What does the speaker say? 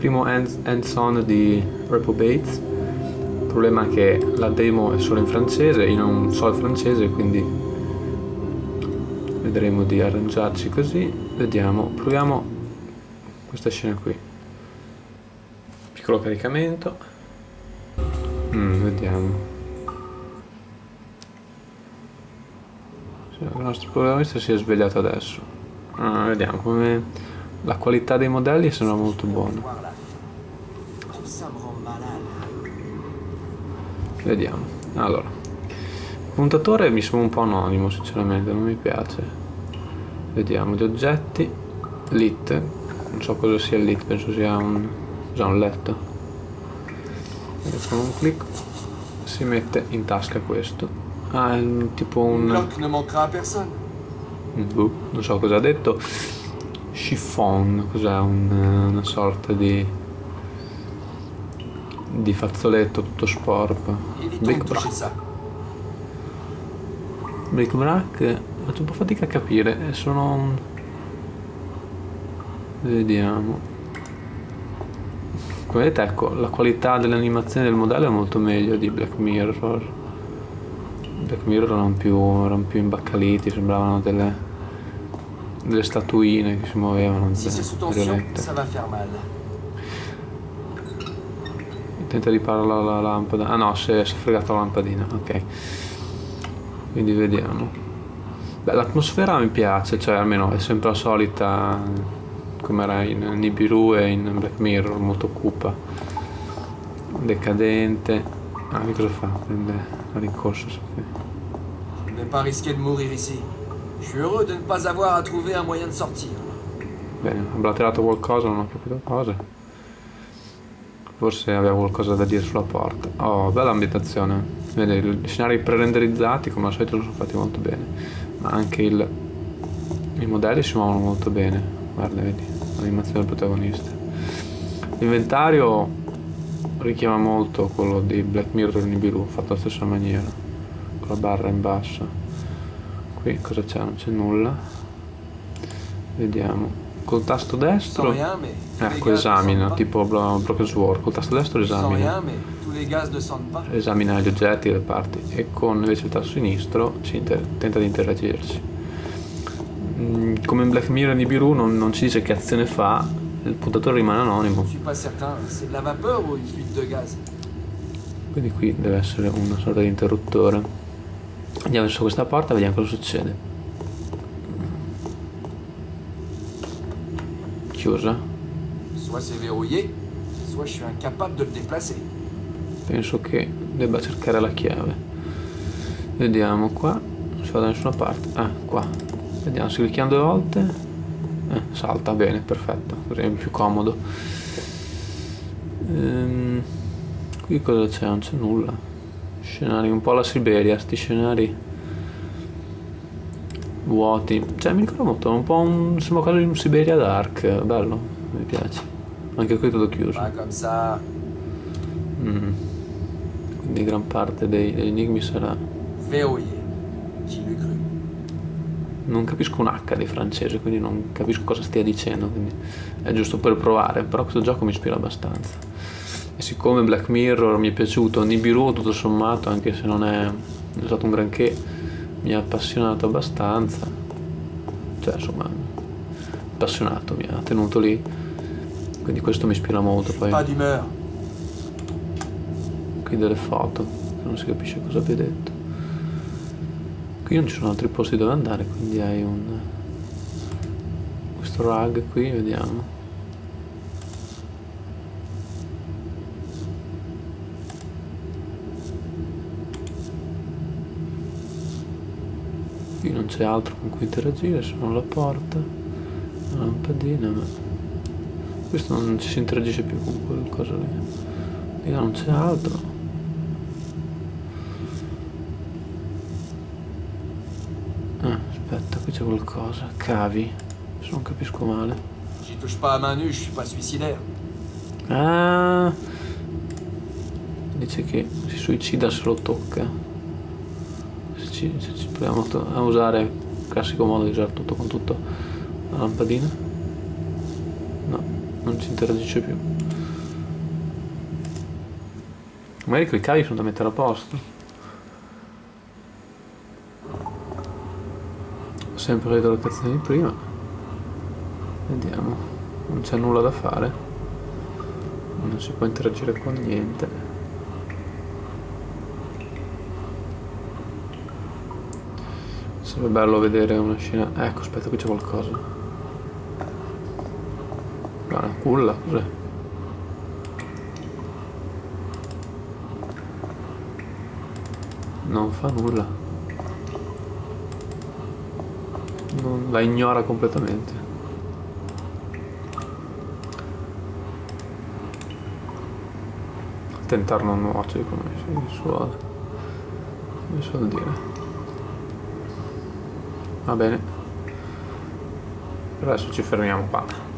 primo hands-on di Reprobates. Il problema è che la demo è solo in francese, io non so il francese, quindi vedremo di arrangiarci così. Vediamo, proviamo questa scena qui. Piccolo caricamento. Mm, vediamo. Il nostro protagonista si è svegliato adesso. Ah, vediamo come la qualità dei modelli sembra molto buona. Vediamo. Allora. Il puntatore mi sembra un po' anonimo, sinceramente, non mi piace. Vediamo gli oggetti. Lit. Non so cosa sia il lit, penso sia un, sia un letto. Con un clic si mette in tasca questo Ah, è tipo un... Personne. Boh, non so cosa ha detto. Chiffon, cos'è? Un, una sorta di... di fazzoletto tutto sporco. Bric brac. Bric brac, faccio un po' fatica a capire, sono... Vediamo. Come vedete, ecco, la qualità dell'animazione del modello è molto meglio di Black Mirror. Black Mirror erano più, erano più imbaccaliti, sembravano delle, delle statuine che si muovevano. Si c'est Tenta di parare la, la lampada. Ah no, si è, si è fregato la lampadina, ok. Quindi vediamo. Beh, l'atmosfera mi piace, cioè almeno è sempre la solita come era in Nibiru e in Black Mirror, molto cupa, decadente. Ah, che cosa fa? Prende la rincorsa. Ne pas risquer de mourir ici. Je suis heureux de ne pas avoir à trouver un moyen de sortir. Bene, ha blatterato qualcosa, non ho capito cosa. Forse aveva qualcosa da dire sulla porta. Oh, bella ambientazione. Vedi, gli scenari pre-renderizzati, come al solito, sono fatti molto bene. Ma anche il... i modelli si muovono molto bene. Guarda, vedi, l'animazione del protagonista. L'inventario richiama molto quello di Black Mirror Nibiru, fatto alla stessa maniera, con la barra in basso. Qui cosa c'è? Non c'è nulla. Vediamo. Col tasto destro, ecco, esamina, tipo Broken Sword, col tasto destro esamina, esamina gli oggetti, le parti, e con invece il tasto sinistro tenta di interagirci. Mm, come in Black Mirror Nibiru non, non ci dice che azione fa, il puntatore rimane anonimo. Quindi qui deve essere una sorta di interruttore. Andiamo verso questa porta vediamo cosa succede. Chiusa. Penso che debba cercare la chiave. Vediamo qua. Non si va da nessuna parte. Ah, qua. Vediamo se clicchiamo due volte eh, salta bene, perfetto, così è più comodo. Ehm, qui cosa c'è? Non c'è nulla. Scenari, un po' la Siberia, sti scenari vuoti. Cioè, mi ricordo molto, un po' un, sembra quasi un Siberia Dark, bello, mi piace. Anche qui tutto chiuso. Mm. Quindi gran parte dei, degli enigmi sarà... Non capisco un H di francese, quindi non capisco cosa stia dicendo, quindi è giusto per provare, però questo gioco mi ispira abbastanza. E siccome Black Mirror mi è piaciuto, Nibiru tutto sommato, anche se non è, non è stato un granché, mi ha appassionato abbastanza, cioè insomma, appassionato, mi ha tenuto lì, quindi questo mi ispira molto. Poi qui delle foto, non si capisce cosa abbia detto. Qui non ci sono altri posti dove andare, quindi hai un... questo rug qui, vediamo. Qui non c'è altro con cui interagire, sono la porta, la lampadina, ma questo non ci si interagisce più con quel cosa lì. Lì non c'è altro. c'è qualcosa. Cavi. Se non capisco male. J'y touche pas à main nue, je suis pas suicidaire. Ah. Dice che si suicida se lo tocca ci, se ci proviamo a usare il classico modo di usare tutto con tutto la lampadina. No, non ci interagisce più. Magari quei cavi sono da mettere a posto. Sempre le locazioni di prima. Vediamo. Non c'è nulla da fare. Non si può interagire con niente. Sarebbe bello vedere una scena. Ecco, aspetta, qui c'è qualcosa. No, una culla, cos'è? Non fa nulla. Non la ignora completamente. Tentare non nuocere come si suol, si suol dire. Va bene. Adesso ci fermiamo qua.